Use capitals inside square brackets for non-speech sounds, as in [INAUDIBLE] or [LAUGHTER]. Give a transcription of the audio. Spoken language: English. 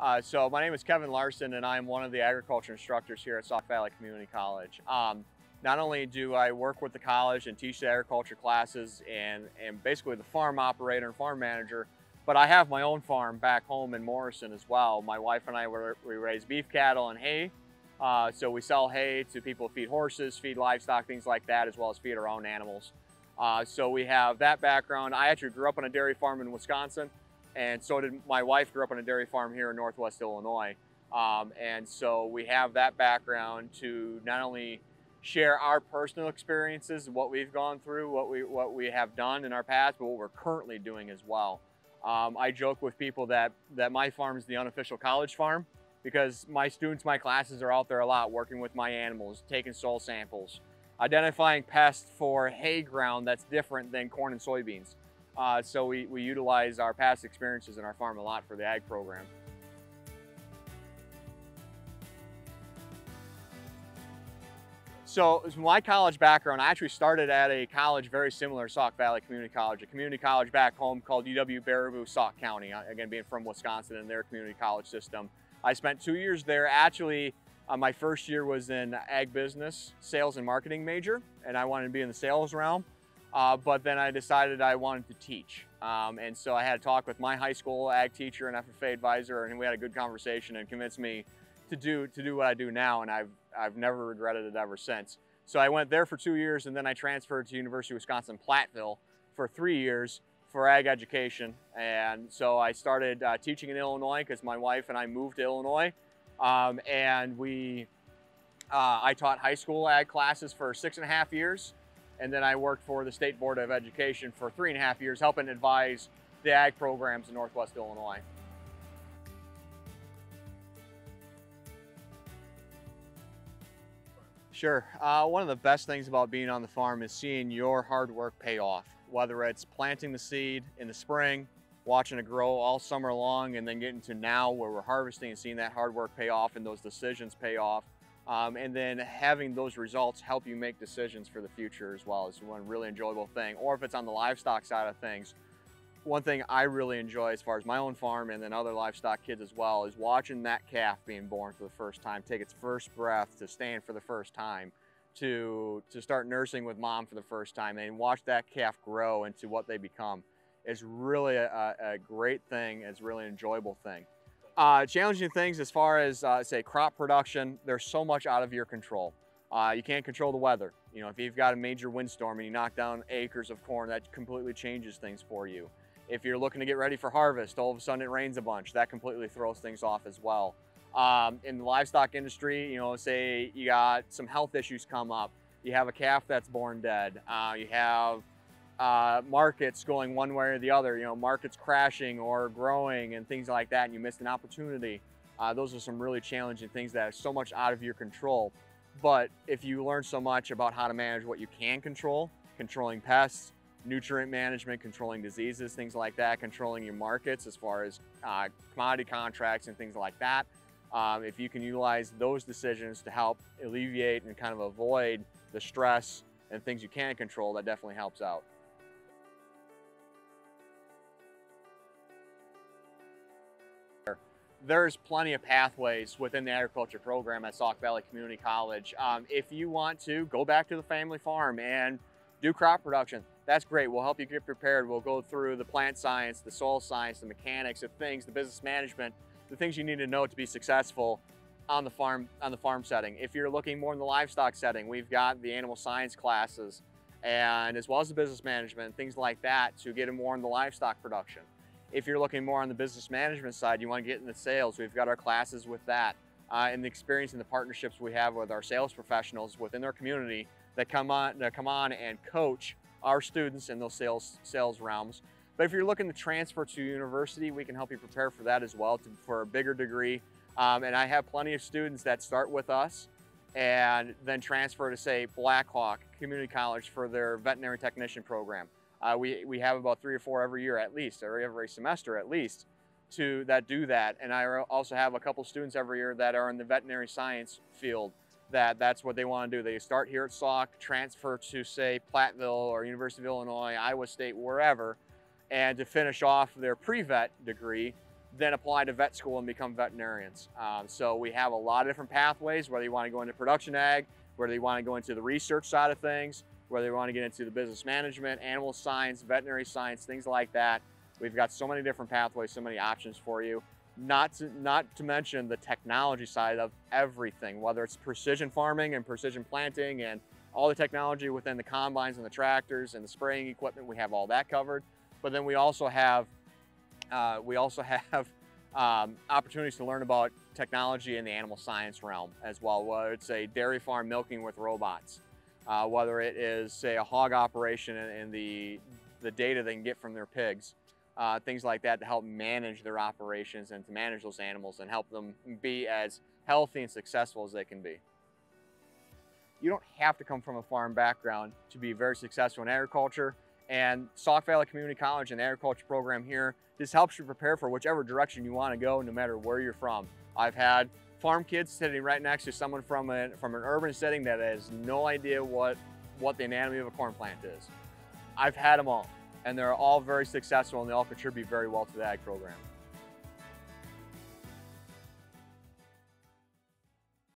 Uh, so my name is Kevin Larsen and I'm one of the agriculture instructors here at Sauk Valley Community College. Um, not only do I work with the college and teach the agriculture classes and, and basically the farm operator and farm manager, but I have my own farm back home in Morrison as well. My wife and I, were, we raise beef cattle and hay. Uh, so we sell hay to people who feed horses, feed livestock, things like that, as well as feed our own animals. Uh, so we have that background. I actually grew up on a dairy farm in Wisconsin. And so did my wife grew up on a dairy farm here in Northwest Illinois. Um, and so we have that background to not only share our personal experiences, what we've gone through, what we, what we have done in our past, but what we're currently doing as well. Um, I joke with people that, that my farm is the unofficial college farm because my students, my classes are out there a lot working with my animals, taking soil samples, identifying pests for hay ground that's different than corn and soybeans. Uh, so we, we utilize our past experiences in our farm a lot for the ag program. So my college background, I actually started at a college very similar to Sauk Valley Community College, a community college back home called UW Baraboo, Sauk County. Uh, again, being from Wisconsin and their community college system. I spent two years there. Actually, uh, my first year was in ag business, sales and marketing major, and I wanted to be in the sales realm. Uh, but then I decided I wanted to teach. Um, and so I had a talk with my high school ag teacher and FFA advisor, and we had a good conversation and convinced me to do, to do what I do now, and I've, I've never regretted it ever since. So I went there for two years, and then I transferred to University of Wisconsin-Platteville for three years for ag education. And so I started uh, teaching in Illinois because my wife and I moved to Illinois. Um, and we, uh, I taught high school ag classes for six and a half years. And then I worked for the State Board of Education for three and a half years, helping advise the ag programs in Northwest Illinois. Sure. Uh, one of the best things about being on the farm is seeing your hard work pay off, whether it's planting the seed in the spring, watching it grow all summer long, and then getting to now where we're harvesting and seeing that hard work pay off and those decisions pay off. Um, and then having those results help you make decisions for the future as well is one really enjoyable thing. Or if it's on the livestock side of things, one thing I really enjoy as far as my own farm and then other livestock kids as well is watching that calf being born for the first time, take its first breath, to stand for the first time, to, to start nursing with mom for the first time and watch that calf grow into what they become is really a, a great thing. It's really an enjoyable thing. Uh, challenging things as far as, uh, say, crop production, there's so much out of your control. Uh, you can't control the weather. You know, if you've got a major windstorm and you knock down acres of corn, that completely changes things for you. If you're looking to get ready for harvest, all of a sudden it rains a bunch, that completely throws things off as well. Um, in the livestock industry, you know, say you got some health issues come up, you have a calf that's born dead, uh, you have uh, markets going one way or the other, you know, markets crashing or growing and things like that, and you missed an opportunity. Uh, those are some really challenging things that are so much out of your control. But if you learn so much about how to manage what you can control, controlling pests, nutrient management, controlling diseases, things like that, controlling your markets as far as uh, commodity contracts and things like that, um, if you can utilize those decisions to help alleviate and kind of avoid the stress and things you can control, that definitely helps out. There's plenty of pathways within the agriculture program at Sauk Valley Community College. Um, if you want to, go back to the family farm and do crop production. That's great. We'll help you get prepared. We'll go through the plant science, the soil science, the mechanics of things, the business management, the things you need to know to be successful on the farm on the farm setting. If you're looking more in the livestock setting, we've got the animal science classes and as well as the business management, things like that to get more in the livestock production. If you're looking more on the business management side, you want to get into sales, we've got our classes with that. Uh, and the experience and the partnerships we have with our sales professionals within their community that come on, that come on and coach our students in those sales, sales realms. But if you're looking to transfer to university, we can help you prepare for that as well to, for a bigger degree. Um, and I have plenty of students that start with us and then transfer to say Blackhawk Community College for their veterinary technician program. Uh, we, we have about three or four every year at least, or every semester at least, to that do that. And I also have a couple students every year that are in the veterinary science field that that's what they want to do. They start here at Sauk, transfer to say Platteville or University of Illinois, Iowa State, wherever, and to finish off their pre-vet degree, then apply to vet school and become veterinarians. Um, so we have a lot of different pathways, whether you want to go into production ag, whether you want to go into the research side of things, whether you want to get into the business management, animal science, veterinary science, things like that. We've got so many different pathways, so many options for you. Not to, not to mention the technology side of everything, whether it's precision farming and precision planting and all the technology within the combines and the tractors and the spraying equipment, we have all that covered. But then we also have uh, we also [LAUGHS] have um, opportunities to learn about technology in the animal science realm as well, whether it's a dairy farm milking with robots, uh, whether it is, say, a hog operation and, the, the data they can get from their pigs, uh, things like that to help manage their operations and to manage those animals and help them be as healthy and successful as they can be. You don't have to come from a farm background to be very successful in agriculture. And Sauk Valley Community College and the agriculture program here just helps you prepare for whichever direction you want to go, no matter where you're from. I've had farm kids sitting right next to someone from, a, from an urban setting that has no idea what, what the anatomy of a corn plant is. I've had them all, and they're all very successful and they all contribute very well to the ag program.